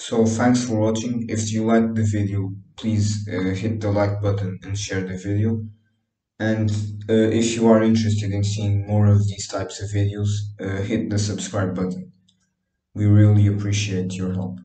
So thanks for watching. If you liked the video, please uh, hit the like button and share the video. And uh, if you are interested in seeing more of these types of videos, uh, hit the subscribe button. We really appreciate your help.